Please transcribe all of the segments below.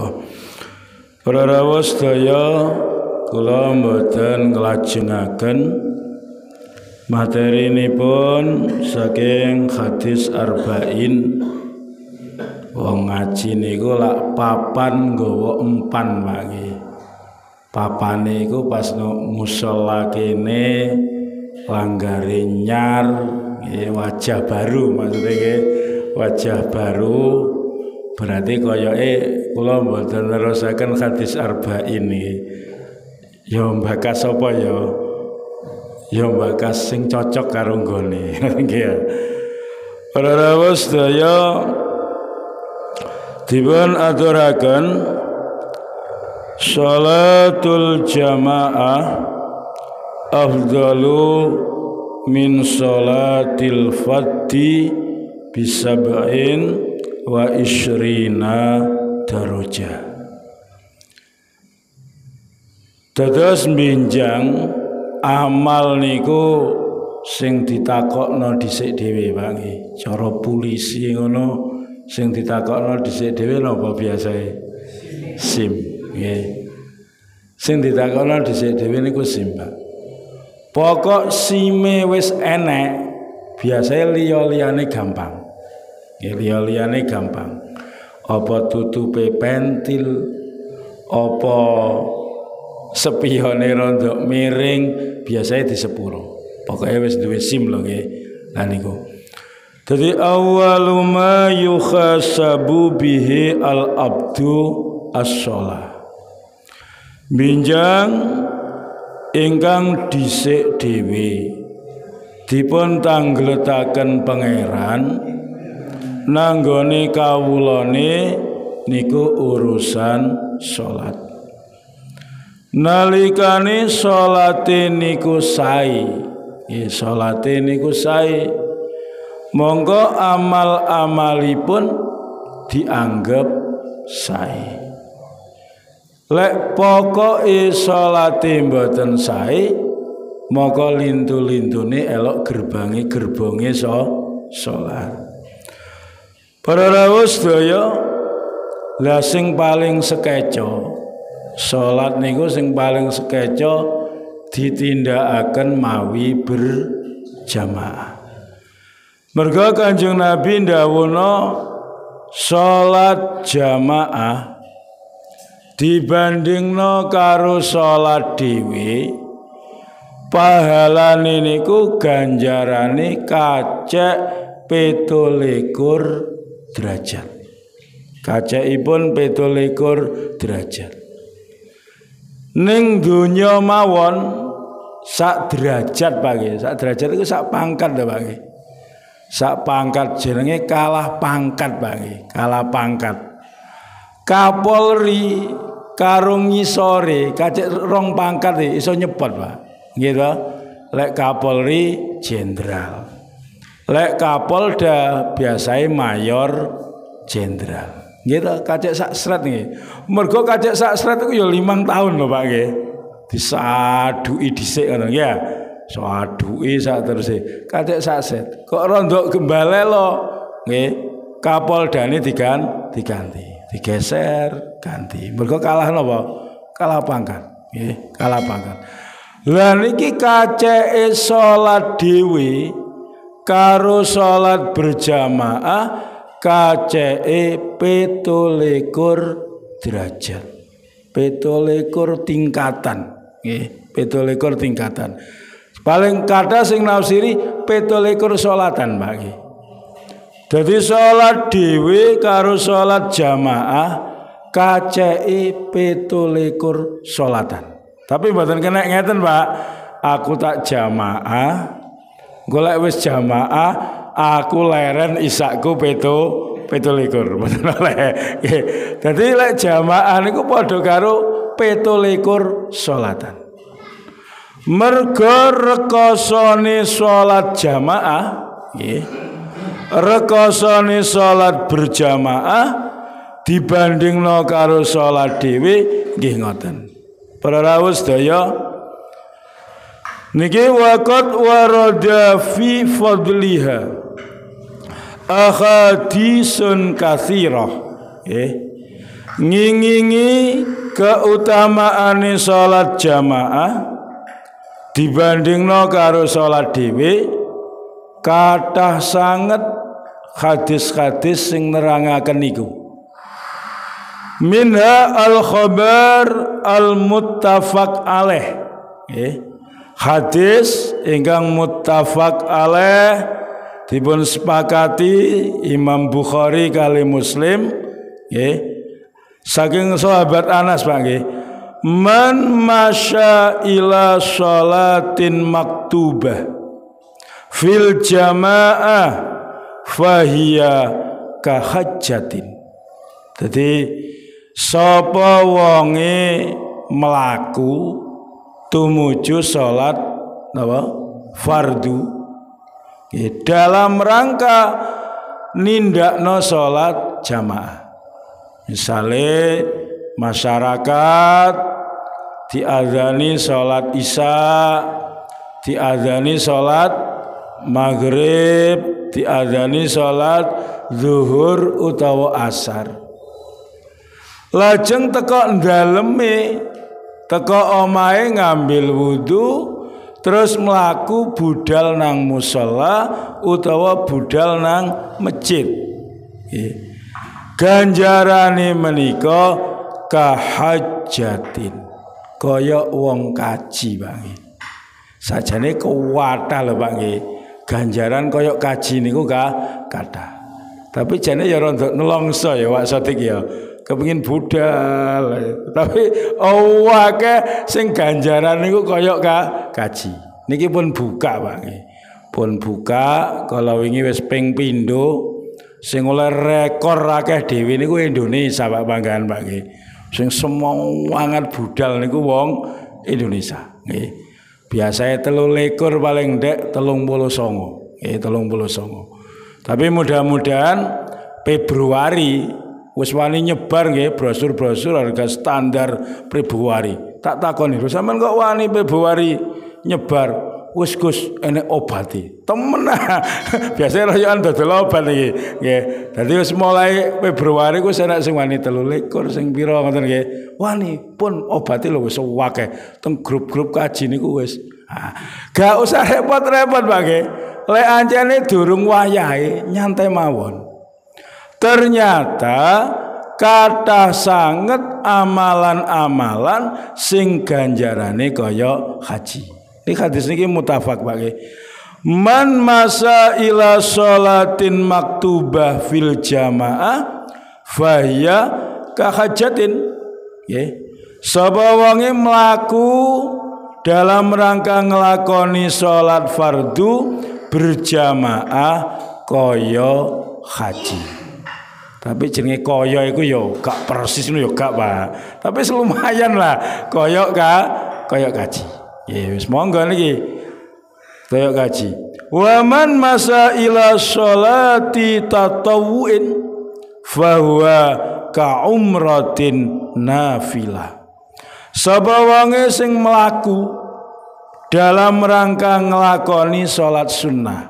menika. Para rawuh sedaya kula mboten nglajengaken materinipun saking hadis arba'in. Wong ngaji niku lak papan nggawa empan wangi. Papane iku pas no musala kene langgare nyar wajah baru maksudnya wajah baru. Berarti koyoke kula mboten nerusaken hadis arba'in iki ya mbakas apa ya? Ya bakas sing cocok karo nggone. Nggih para rawuh sedaya dipun aturaken. Salatul jamaah afdalu min salatil fadhi bisab'in wa isrina darajah Dados minjang amal niku sing ditakokno dhisik dhewe bangi cara polisi ngono sing ditakokno dhisik dhewe napa biasae? Sim nggih. Sing ditakokno dhisik dhewe niku sim Pak. Pokok sime wis enek biasanya liya-liyane gampang. Nggih liya-liyane gampang apa tutupe pentil? Apa sepione rontok miring? Biasanya di sepuro. Pokoknya wis duwe sim lho nggih. Lah niku. Dadi awwalu ma yukhasabu bihi al abdu as-shalah. Binjang ingkang dhisik dhewe. Dipun tanggletaken pangeran nanggone kawulane niku urusan salat nalikane salate niku sae nggih salate niku sae monggo amal-amalipun dianggap sae lek pokoke salate mboten sae moko lintu-lintune elok gerbange gerbonge so salat para rawuh sedaya la sing paling sekeco salat niku sing paling sekeco ditindakaken mawi berjamaah. Mergo Kanjeng Nabi ndawuhna salat jamaah dibandingno karo salat dhewe pahalane niku ganjarane kacek 17 derajat. Kacekipun 17 derajat. ning donya mawon sak derajat Pak sak derajat itu sak pangkat lho Pak sak pangkat jenenge kalah pangkat Pak kalah pangkat. Kapolri karung ngisore kacek rong pangkat iso nyepot Pak. To. Lek Kapolri jenderal lek Kapolda biasanya mayor jenderal Gitu, kacek sak seret nih. Mergo kacek sak seret itu ya limang tahun loh pak nggih. Disadui dhisik ngono ya. Sadui sak terus kacek sak seret. Kok rondo gembale lo nggih. Kapoldane digan diganti, digeser, ganti. Mergo kalah napa? Kalah pangkat. Nggih, kalah pangkat. Lah niki kaceke salat karo salat berjamaah kacee petolikur derajat. Petolikur tingkatan. Nggih tingkatan. Paling kata sing nafsiri petolikur salatan Pak dadi salat dhewe karo salat jamaah kacee petolikur salatan. Tapi mboten kena ngeten Pak aku tak jamaah golek wis jamaah aku leren isakku peto peto likur. Jadi lek. Jamaah niku padha karo peto likur salatan. Mergo rekosone salat jamaah nggih. Rekosone berjamaah dibandingno karo salat dhewe nggih ngoten. Para rawuh sedaya Niki waqat warada fi fadliha. Ahadisun kathirah. Eh ngingingi keutamaan salat jamaah dibandingno karo salat dhewe kathah sanget hadis-hadis sing nerangaken niku minha al khabar al muttafaq alaih nggih hadis ingkang muttafaq alaih dipun sepakati Imam Bukhari kali Muslim nggih. Saking sahabat Anas Pak nggih. Man masya ila sholatin maktubah fil jamaah fahiya kahajjatin. Jadi sapa wonge melaku tumuju salat napa fardu. Dalam rangka nindakno salat jamaah. Misalnya masyarakat diadani salat isya diadani salat maghrib diadani salat zuhur utawa asar. Lajeng teko daleme teko omahe ngambil wudhu terus melaku budal nang musola utawa budal nang masjid. Ganjarane menika kahajatin kaya wong kaji Pak sajane kuwata lho Pak ganjaran kaya kaji niku ka kata tapi jane ya rada nelongso ya Wak Sodik ya kepengin budal. Tapi awake sing ganjaran niku kaya ka kaji niki pun buka Pak. Pun buka kalau wingi wis ping pindho sing oleh rekor akeh dhewe niku Indonesia Pak banggaan Pak. Sing semangat budal niku wong Indonesia. Nggih. Biasanya telu lekur paling dek telung puluh songo. Eh telung puluh songo. Tapi mudah-mudahan Februari wis wani nyebar nggih brosur-brosur harga standar Februari. Tak takoni, sampean kok wani Februari nyebar wis Gus enek obati. Temen Biasanya royokan dodol obat iki. Nggih. Dadi wis mulai Februari ku enek sing wani 23 sing pira ngoten nggih. Wani pun obati lho wis akeh. Teng grup-grup kaji niku wis. Nah, gak usah repot-repot Pak nggih. Lek ancene durung wayahe nyantai mawon. Ternyata kata sangat amalan-amalan sing ganjarane kaya haji. Ini hadis niki mutafak Pak Man masa ila sholatin maktubah fil jamaah fahya kahajatin. Nggih. Sapa wonge mlaku dalam rangka ngelakoni sholat fardu berjamaah kaya haji. Tapi jenenge koyo iku ya gak persis yo ya gak, Pak. Tapi lumayan lah koyo kak koyo kaji. Ya wis monggo niki. Koyo kaji. Wa man masa ila sholati tatawuin fahuwa ka umratin nafilah. Sabawange sing melaku dalam rangka ngelakoni sholat sunnah.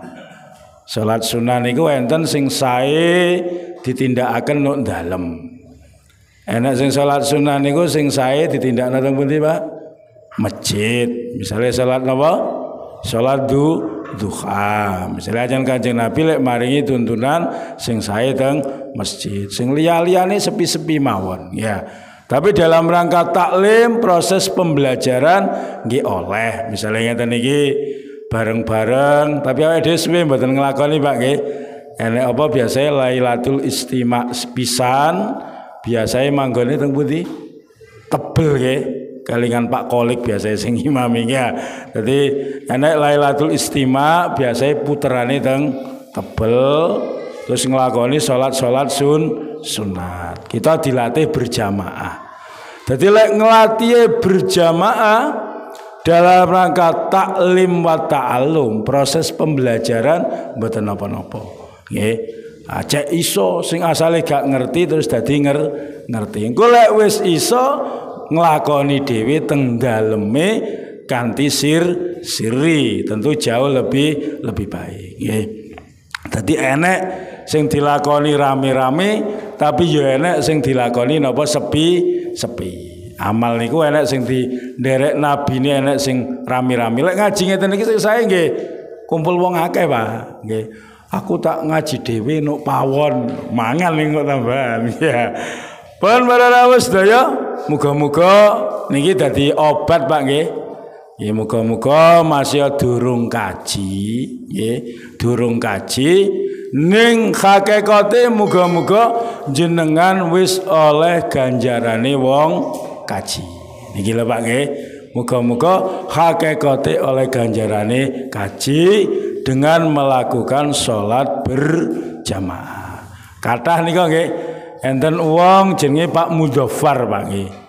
Sholat sunnah niku enten sing sae ditindakaken nuk dalem. Enak sing salat sunnah niku sing sae ditindakno teng pundi, Pak? Masjid. Misalnya salat napa? Salat du duha. Misalnya ajan Kanjeng Nabi lek maringi tuntunan sing sae teng masjid. Sing liya-liyane sepi-sepi mawon, ya. Tapi dalam rangka taklim proses pembelajaran nggih oleh. Misalnya ngeten iki bareng-bareng tapi awake dhewe mboten nglakoni Pak nggih. Enek apa biasanya Lailatul Istima pisan biasanya manggone teng pundi? Tebel ya. Kalingan Pak Kolik biasanya sing imaminya. Jadi enek Lailatul Istima biasanya puterane teng tebel terus ngelakoni sholat-sholat sun sunat. Kita dilatih berjamaah. Jadi lek ngelatih berjamaah dalam rangka taklim wa ta'alum proses pembelajaran mboten napa-napa nggih acek ah, iso sing asale gak ngerti terus dadi nger ngerti engko lek wis iso nglakoni dhewe teng daleme kanthi sir siri tentu jauh lebih lebih baik nggih dadi enek sing dilakoni rame-rame tapi yo enek sing dilakoni napa sepi-sepi. Amal niku enek sing di derek nabi ini enek sing rami-rami. Lek ngaji ngeten iki saya nggih kumpul wong akeh, Pak. Nggih. Aku tak ngaji dhewe nuk pawon, mangan ning kok tambahan. Ya. Pun para rawuh sedaya, muga-muga niki dadi obat, Pak nggih. Ya muga-muga masih durung kaji, nggih. Durung kaji ning hakikate muga-muga jenengan wis oleh ganjarane wong kaji. Niki lho Pak nggih. Muga-muga hakikate oleh ganjarane kaji dengan melakukan sholat berjamaah. Kathah nika nggih enten wong jenenge Pak Mudzafar Pak nggih.